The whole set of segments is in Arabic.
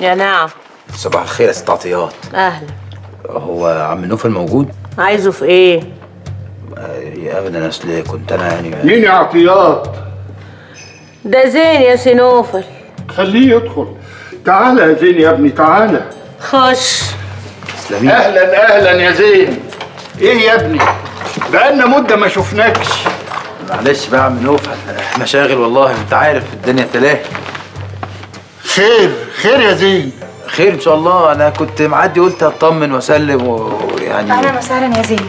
يا نعم. صباح الخير يا ست عطيات. أهلا. هو عم نوفل موجود؟ عايزه في إيه؟ آه، ابدا اصل كنت أنا يعني مين يا عطيات؟ ده زين يا سنوفل خليه يدخل. تعالى يا زين يا ابني تعالى خش. تسلمي. أهلا أهلا يا زين. إيه يا ابني؟ بقالنا مدة ما شفناكش. معلش بقى يا عم نوفل مشاغل والله أنت عارف الدنيا تلاهي. خير خير يا زين. خير إن شاء الله. أنا كنت معدي قلت أطمن وأسلم ويعني أهلا وسهلا يا زين.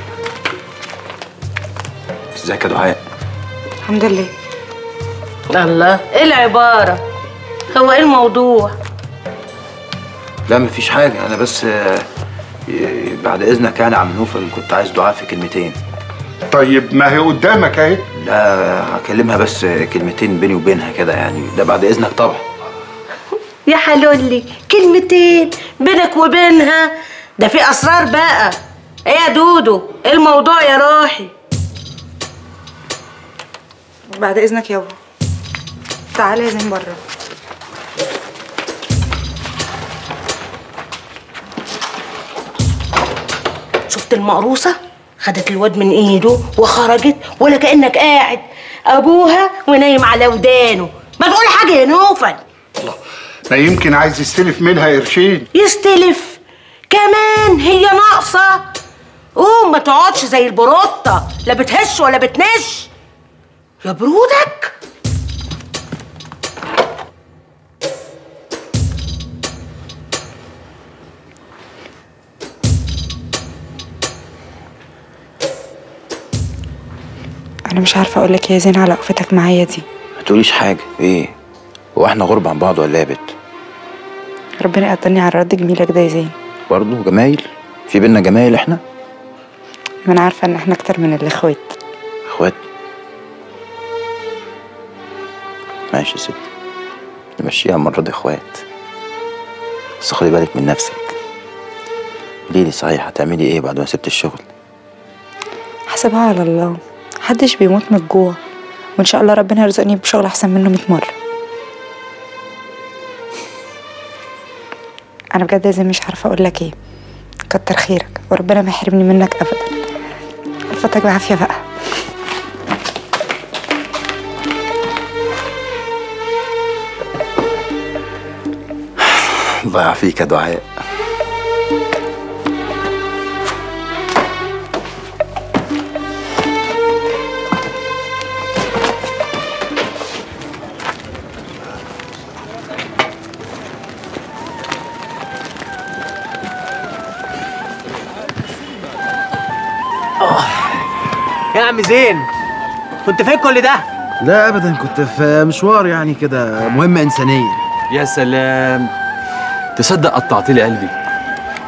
إزيك يا دعاء؟ الحمد لله. الله إيه العبارة؟ هو إيه الموضوع؟ لا مفيش حاجة. أنا بس آه، بعد إذنك يعني يا عم نوفل كنت عايز دعاء في كلمتين. طيب ما هي قدامك أهي. لا هكلمها بس كلمتين بيني وبينها كده يعني. ده بعد إذنك طبعا. يا حلولي كلمتين بينك وبينها. ده في أسرار بقى. إيه يا دودو؟ إيه الموضوع يا روحي؟ بعد إذنك يابا تعالى يا زين بره. شفت المقروصة؟ خدت الواد من إيده وخرجت ولا كأنك قاعد. أبوها ونايم على ودانه. ما تقول حاجة يا نوفل. ما يمكن عايز يستلف منها قرشين. يستلف. كمان هي ناقصة. قوم ما تقعدش زي البروطة. لا بتهش ولا بتنش. يا برودك. أنا مش عارفة أقول لك يا زين على وقفتك معايا دي. ما تقوليش حاجة. إيه؟ هو إحنا غرب عن بعض ولا إيه يا بت؟ ربنا يقدرني على رد جميلك ده يا زين. برضه جمايل؟ في بينا جمايل إحنا؟ ما أنا عارفة إن إحنا أكتر من الإخوات. إخوات؟ ماشي يا ستي نمشيها المرة دي إخوات. بس خدي بالك من نفسك. قوليلي صحيح هتعملي إيه بعد ما سبت الشغل؟ حسبها على الله. محدش بيموت من الجوع. وإن شاء الله ربنا يرزقني بشغل أحسن منه 100 مرة. أنا بجد زين مش عارفة أقول لك إيه. كتر خيرك. وربنا ما يحرمني منك ابدا. الفتك بعافية بقى. الله يعافيك يا دعاء. يا عم زين كنت فين كل ده؟ لا ابدا كنت في مشوار يعني كده مهمه انسانيه يا سلام تصدق قطعت لي قلبي.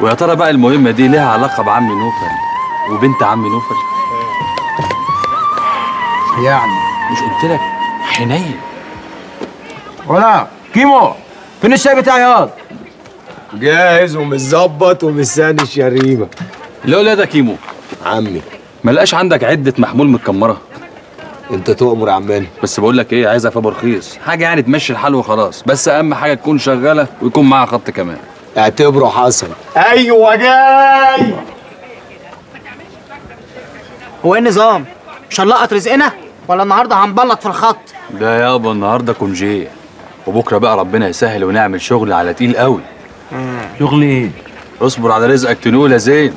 ويا ترى بقى المهمة دي ليها علاقة بعمي نوفل وبنت عمي نوفل؟ يعني مش قلت لك؟ حنين. ولا كيمو فين الشاي بتاعي ياض جاهز ومتظبط ومستني الشريمه لا لا ده كيمو. عمي. ما لقاش عندك عدة محمول متكمرة. انت تؤمر يا عماني بس بقول لك إيه عايزها فابور رخيص حاجة يعني تمشي الحال وخلاص. بس أهم حاجة تكون شغالة ويكون معاها خط كمان. اعتبره حصل. أيوه جاي. هو إيه النظام؟ مش هنلقط رزقنا؟ ولا النهارده هنبلط في الخط؟ ده يابا النهارده كونجيه وبكرة بقى ربنا يسهل ونعمل شغل على تقيل قوي. شغل إيه؟ اصبر على رزقك تنول يا زين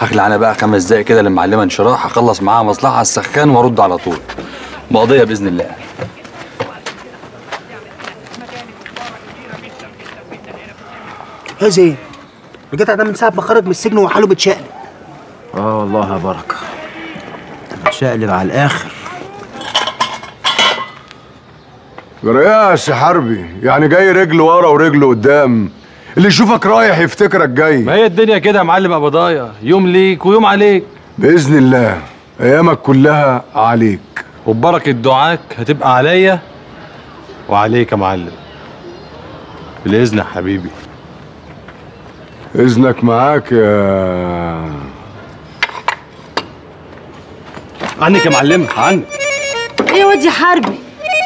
هخلع أنا بقى خمس دقايق كده للمعلمة انشراح اخلص معاها مصلحة على السخان وأرد على طول. مقضية بإذن الله. يا زين الجدع ده من ساعة ما خرج من السجن وحاله بتشقلب آه والله يا بركة. متشقلب على الآخر. رياس يا حربي يعني جاي رجل ورا ورجل قدام. اللي يشوفك رايح يفتكرك جاي. ما هي الدنيا كده يا معلم قبضايا يوم ليك ويوم عليك. بإذن الله أيامك كلها عليك. وببركه دعاك هتبقى عليا وعليك يا معلم. بالاذن يا حبيبي. إذنك معاك يا عنك يا معلم عنك. إيه يا واد يا حربي؟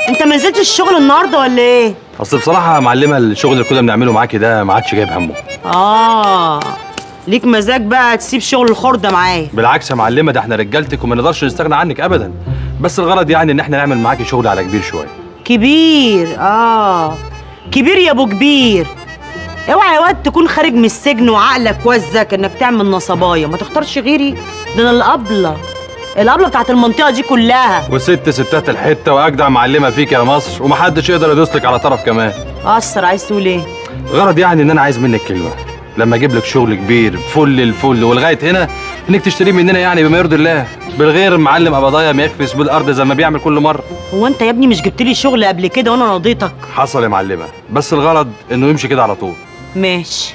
أنت ما نزلتش الشغل النهارده ولا إيه؟ أصل بصراحة معلمة الشغل اللي كنا بنعمله معاكي ده ما عادش جايب همه. آه ليك مزاج بقى تسيب شغل الخردة معايا. بالعكس يا معلمة ده إحنا رجالتك وما نقدرش نستغنى عنك ابدا. بس الغرض يعني إن إحنا نعمل معاكي شغل على كبير شوية. كبير آه. كبير يا أبو كبير. أوعى يا واد تكون خارج من السجن وعقلك وزك إنك تعمل نصبايه ما تختارش غيري ده أنا الابله الابله بتاعت المنطقة دي كلها. وست ستات الحتة وأجدع معلمة فيك يا مصر ومحدش يقدر يدوسلك على طرف كمان. قصر عايز تقول إيه؟ غرض يعني إن أنا عايز منك كلمة. لما أجيب لك شغل كبير فل الفل ولغاية هنا إنك تشتريه مننا يعني بما يرضي الله. بالغير المعلم ابضايا ما يخفس بالارض زي ما بيعمل كل مرة. هو أنت يا ابني مش جبت لي شغل قبل كده وأنا رضيتك؟ حصل يا معلمة بس الغرض إنه يمشي كده على طول. ماشي.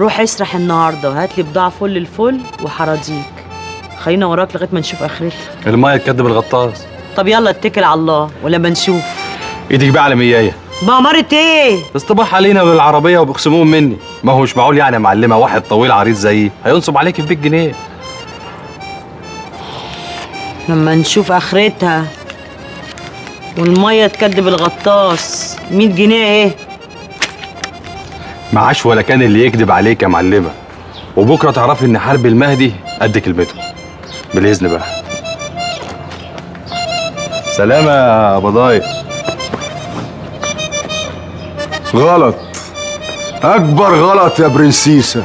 روح اسرح النهارده وهات لي بضاعة فل الفل وحراضيك خلينا وراك لغاية ما نشوف اخرتها الميه تكدب الغطاس. طب يلا اتكل على الله ولما نشوف إيدك بقى على ميايه بأمارة إيه؟ اصطباح علينا بالعربية وبخصمهم مني. ما هوش معقول يعني يا معلمة واحد طويل عريض زيي؟ هينصب عليك في 100 جنيه. لما نشوف آخرتها والميه تكدب الغطاس 100 جنيه إيه؟ معاش ولا كان اللي يكذب عليك يا معلمة. وبكرة تعرفي إن حرب المهدي قد كلمته بالإذن بقى. سلامة يا بضايق غلط. أكبر غلط يا برنسيسة.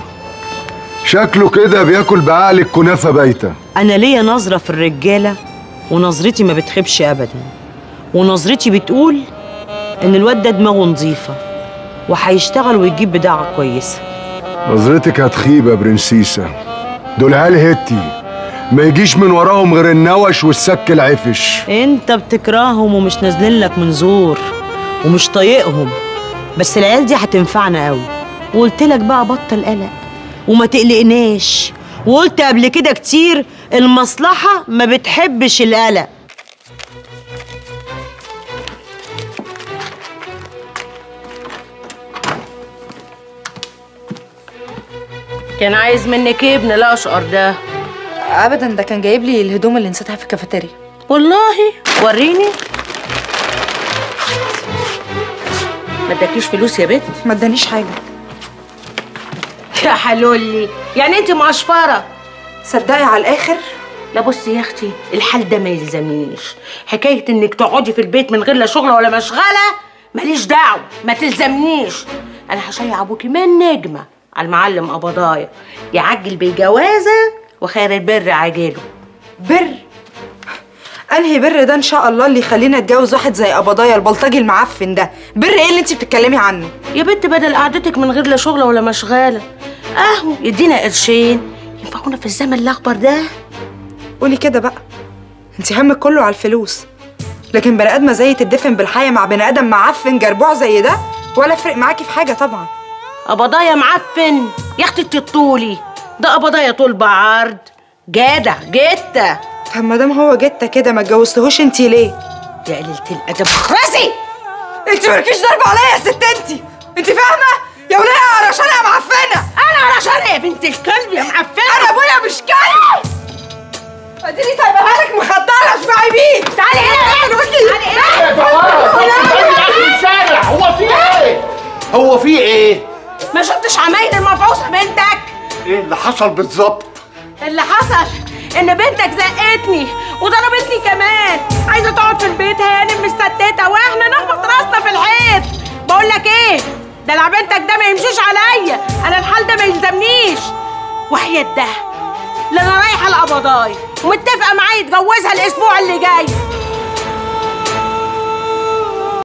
شكله كده بياكل بعقلك كنافة بايتة. أنا ليا نظرة في الرجالة ونظرتي ما بتخيبش ابدا. ونظرتي بتقول إن الواد ده دماغه نظيفة وهيشتغل ويجيب بضاعة كويسة. نظرتك هتخيب يا برنسيسة. دول عيال هتي ما يجيش من وراهم غير النوش والسك العفش. انت بتكرههم ومش نازلين لك من زور ومش طايقهم. بس العيال دي هتنفعنا قوي. وقلت لك بقى بطل قلق وما تقلقناش. وقلت قبل كده كتير المصلحة ما بتحبش القلق. كان عايز منك إيه ابن الأشقر ده؟ ابدا ده كان جايب لي الهدوم اللي نسيتها في الكافيتيريا. والله وريني. ما اداكيش فلوس يا بنت؟ ما ادانيش حاجة. يا حلولي يعني انت مقشفره صدقي على الآخر. لا بصي يا أختي الحال ده ما يلزمنيش. حكاية إنك تقعدي في البيت من غير لا شغل ولا مشغلة ماليش دعوة ما تلزمنيش. أنا هشيع أبوكي من نجمة على المعلم قبضايا يعجل بالجوازة وخير البر عاجله. بر؟ أنهي بر ده إن شاء الله اللي يخلينا اتجوز واحد زي قبضايا البلطجي المعفن ده. بر إيه اللي انت بتتكلمي عنه؟ يا بنت بدل قعدتك من غير لا شغل ولا مشغلة. أهو يدينا قرشين. ينفعونا في الزمن الاخضر ده؟ قولي كده بقى. انت همك كله على الفلوس. لكن بني ادمه زي تدفن بالحياة مع بني آدم معفن جربوع زي ده ولا فرق معاكي في حاجة طبعا. قبضايا معفن يا أختي الطولي ده قبضايا طول بعرض. جدع جته طب ما دام هو جته كده ما اتجوزتهوش انت ليه؟ يا قليلة الأدب خرسي انت مالكيش ضرب عليا يا ست انت انت فاهمة؟ يا وليه علشان أنا معفنة. أنا علشان يا بنت الكلب يا معفنة. أنا أبويا مش كلب. اديني سايبها لك مخدرة اشبعي بيه. تعالي هنا. الشارع هو في إيه؟ هو في إيه؟ ما شفتش عمايل المفعوصه بنتك؟ إيه اللي حصل بالظبط؟ اللي حصل ان بنتك زقتني وضربتني كمان. عايزة تقعد في البيت هانم مستتتة وإحنا نخبط راسنا في الحيط. بقول لك إيه؟ دلع بنتك ده ما يمشيش عليا. أنا الحال ده ما يلزمنيش. وحياة ده لا أنا رايحه القبضاي ومتفقه معاه يتجوزها الأسبوع اللي جاي.